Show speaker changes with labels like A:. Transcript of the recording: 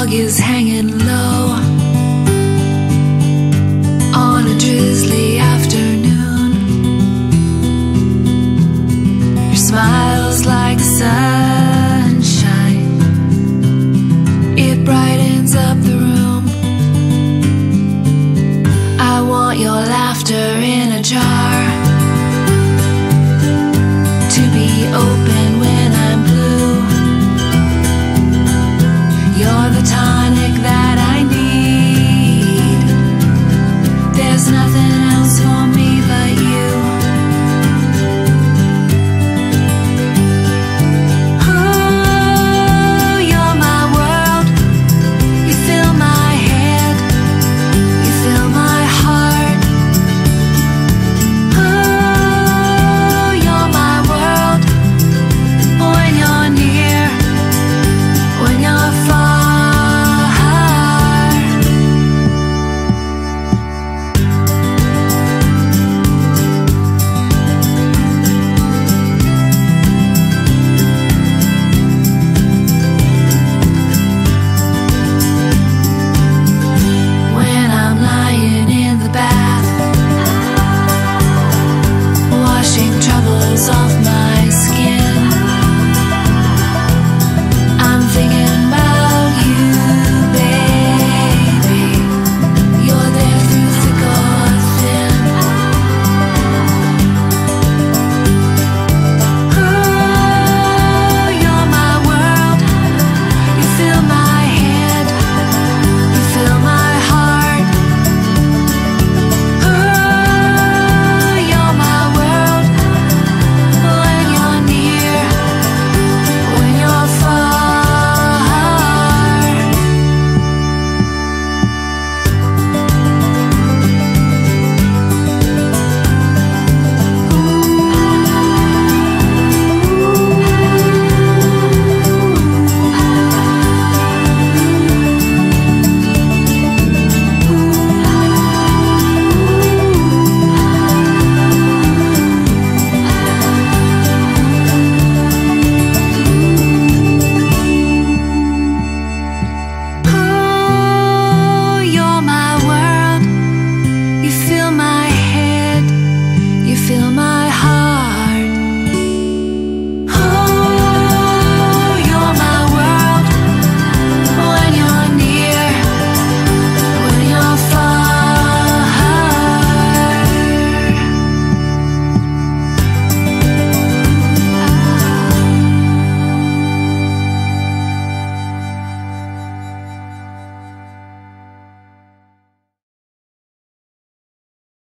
A: fog is hanging low on a drizzly afternoon. Your smile's like sunshine, it brightens up the room. I want your laughter in a jar.